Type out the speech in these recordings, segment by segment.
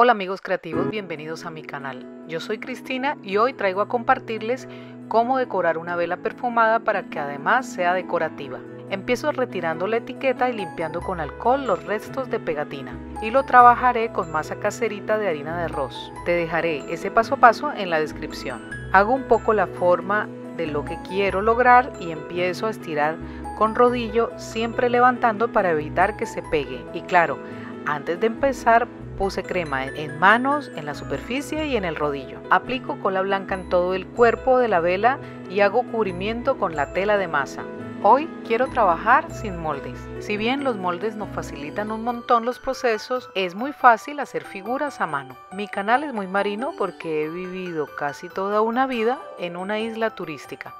Hola amigos creativos, bienvenidos a mi canal. Yo soy Cristina y hoy traigo a compartirles cómo decorar una vela perfumada para que además sea decorativa. Empiezo retirando la etiqueta y limpiando con alcohol los restos de pegatina y lo trabajaré con masa caserita de harina de arroz. Te dejaré ese paso a paso en la descripción. Hago un poco la forma de lo que quiero lograr y empiezo a estirar con rodillo siempre levantando para evitar que se pegue y claro, antes de empezar Puse crema en manos, en la superficie y en el rodillo. Aplico cola blanca en todo el cuerpo de la vela y hago cubrimiento con la tela de masa. Hoy quiero trabajar sin moldes. Si bien los moldes nos facilitan un montón los procesos, es muy fácil hacer figuras a mano. Mi canal es muy marino porque he vivido casi toda una vida en una isla turística.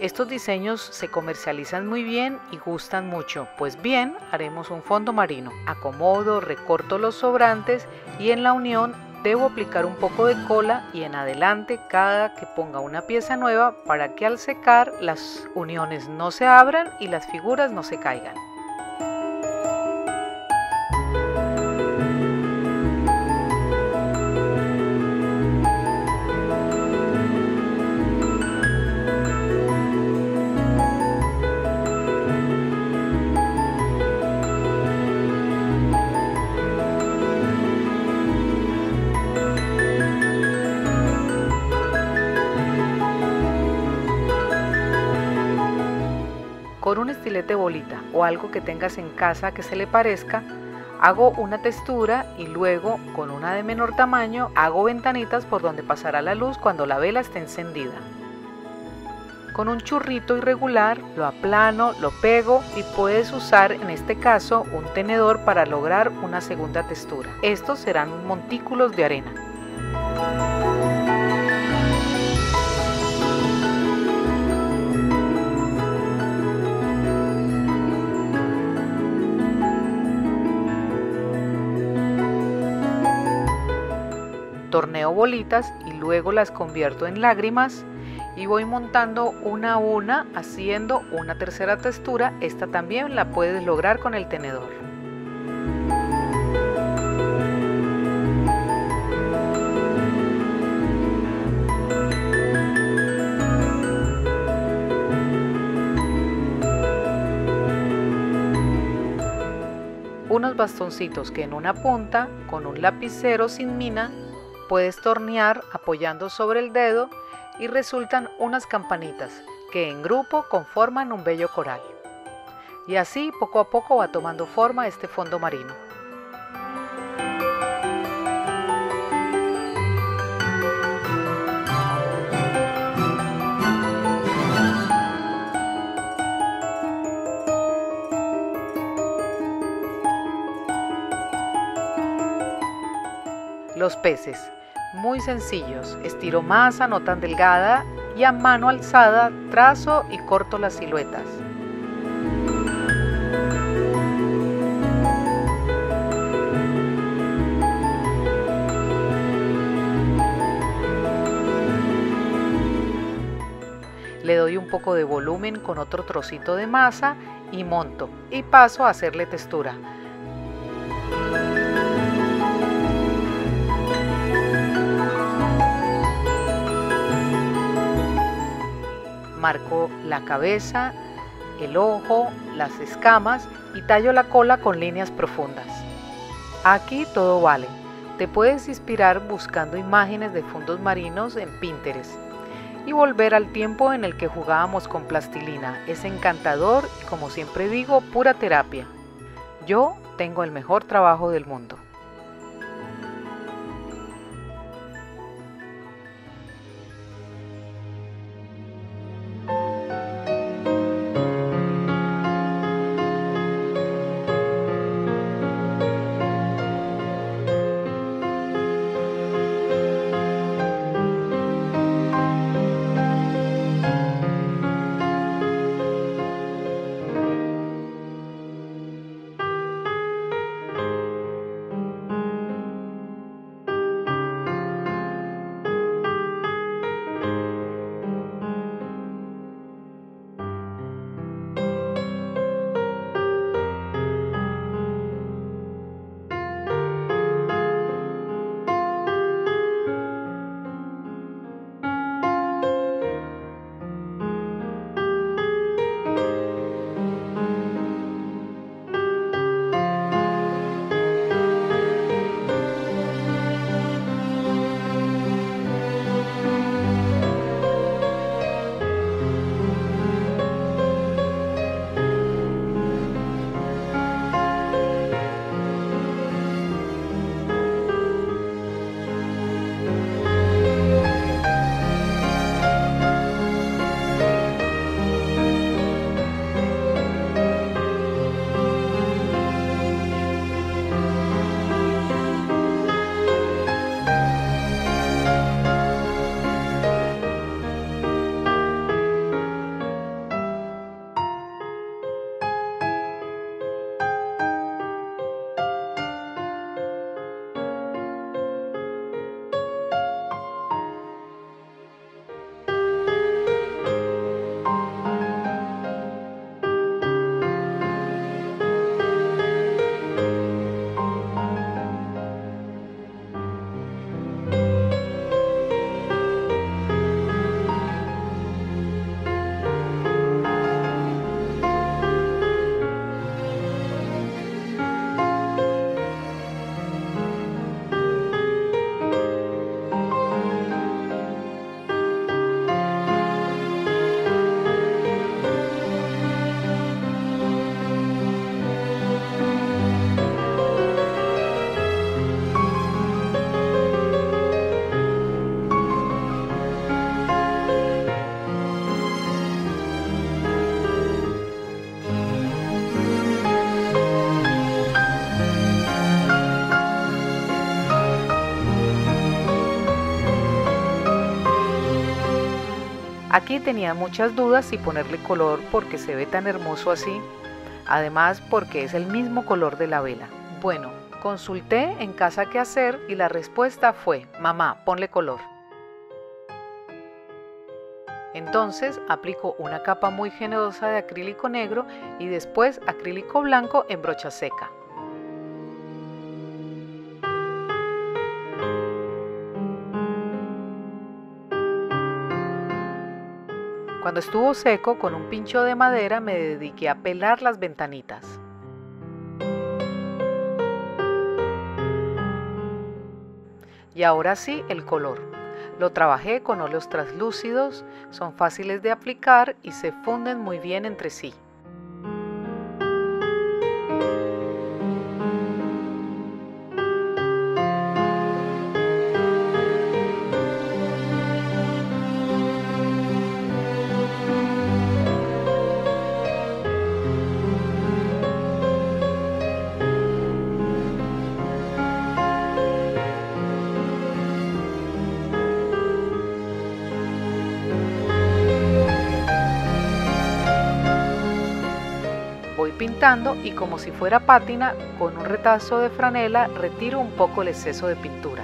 Estos diseños se comercializan muy bien y gustan mucho, pues bien, haremos un fondo marino. Acomodo, recorto los sobrantes y en la unión debo aplicar un poco de cola y en adelante cada que ponga una pieza nueva para que al secar las uniones no se abran y las figuras no se caigan. Con un estilete bolita o algo que tengas en casa que se le parezca, hago una textura y luego con una de menor tamaño hago ventanitas por donde pasará la luz cuando la vela esté encendida. Con un churrito irregular lo aplano, lo pego y puedes usar en este caso un tenedor para lograr una segunda textura. Estos serán montículos de arena. Torneo bolitas y luego las convierto en lágrimas y voy montando una a una haciendo una tercera textura. Esta también la puedes lograr con el tenedor. Unos bastoncitos que en una punta con un lapicero sin mina Puedes tornear apoyando sobre el dedo y resultan unas campanitas que en grupo conforman un bello coral. Y así poco a poco va tomando forma este fondo marino. Los peces muy sencillos. Estiro masa no tan delgada y a mano alzada trazo y corto las siluetas. Le doy un poco de volumen con otro trocito de masa y monto y paso a hacerle textura. Marco la cabeza, el ojo, las escamas y tallo la cola con líneas profundas. Aquí todo vale. Te puedes inspirar buscando imágenes de fondos marinos en Pinterest y volver al tiempo en el que jugábamos con plastilina. Es encantador y como siempre digo, pura terapia. Yo tengo el mejor trabajo del mundo. Aquí tenía muchas dudas si ponerle color porque se ve tan hermoso así, además porque es el mismo color de la vela. Bueno, consulté en casa qué hacer y la respuesta fue, mamá, ponle color. Entonces aplico una capa muy generosa de acrílico negro y después acrílico blanco en brocha seca. Cuando estuvo seco, con un pincho de madera me dediqué a pelar las ventanitas. Y ahora sí, el color. Lo trabajé con óleos translúcidos, son fáciles de aplicar y se funden muy bien entre sí. Y como si fuera pátina, con un retazo de franela retiro un poco el exceso de pintura.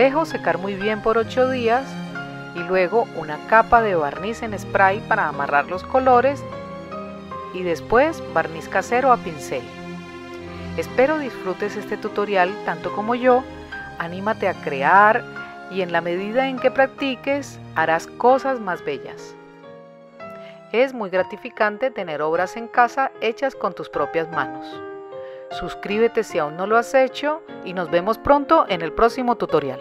Dejo secar muy bien por 8 días y luego una capa de barniz en spray para amarrar los colores y después barniz casero a pincel. Espero disfrutes este tutorial tanto como yo, anímate a crear y en la medida en que practiques harás cosas más bellas. Es muy gratificante tener obras en casa hechas con tus propias manos. Suscríbete si aún no lo has hecho y nos vemos pronto en el próximo tutorial.